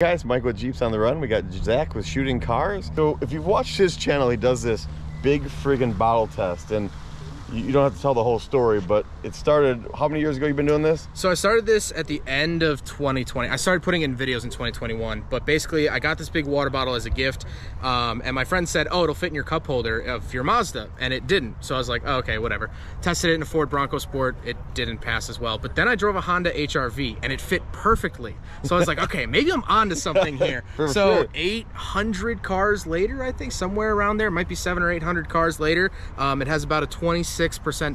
Guys, Mike with Jeeps on the Run. We got Zach with Shooting Cars. So if you've watched his channel, he does this big friggin' bottle test. And you don't have to tell the whole story, but it started, how many years ago you've been doing this? So I started this at the end of 2020. I started putting in videos in 2021, but basically I got this big water bottle as a gift, um, and my friend said, "Oh, it'll fit in your cup holder of your Mazda," and it didn't. So I was like, oh, "Okay, whatever." Tested it in a Ford Bronco Sport, it didn't pass as well. But then I drove a Honda HRV, and it fit perfectly. So I was like, "Okay, maybe I'm onto something here." So sure. 800 cars later, I think somewhere around there, might be seven or 800 cars later. Um, it has about a 26%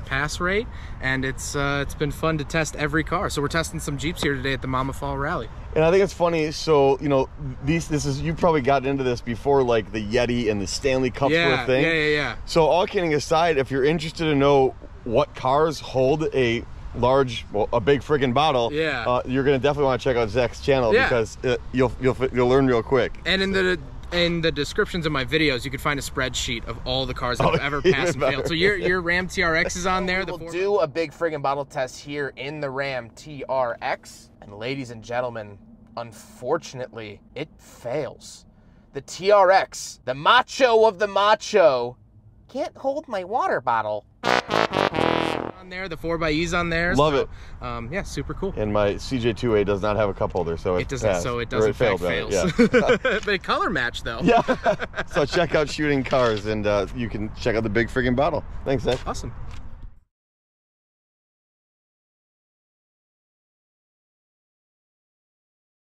pass rate, and it's uh, it's been fun to test every car. So we're testing some Jeeps here today at the Mama Fall Rally. And I think it's funny. So, you know, these, this is, you probably got into this before like the Yeti and the Stanley Cup Yeah, a thing. yeah, yeah, yeah. So all kidding aside, if you're interested to know what cars hold a large, well, a big friggin' bottle, Yeah. uh, you're gonna definitely want to check out Zach's channel Yeah. because uh, you'll you'll you'll learn real quick. And in the in the descriptions of my videos, you can find a spreadsheet of all the cars that oh, have Oh, ever passed and failed. So your your Ram TRX is on there. We'll four- do a big friggin' bottle test here in the Ram TRX. And ladies and gentlemen, unfortunately, it fails. The TRX, the macho of the macho, can't hold my water bottle. On there. The four x on there. Love so, it. Um, yeah, super cool. And my CJ2A does not have a cup holder, so It it doesn't. passed. So it Or does in failed, fact rather, fails. Yeah. but color match though. yeah. so check out Shooting Cars, and uh, you can check out the big friggin' bottle. Thanks, Zach. Awesome.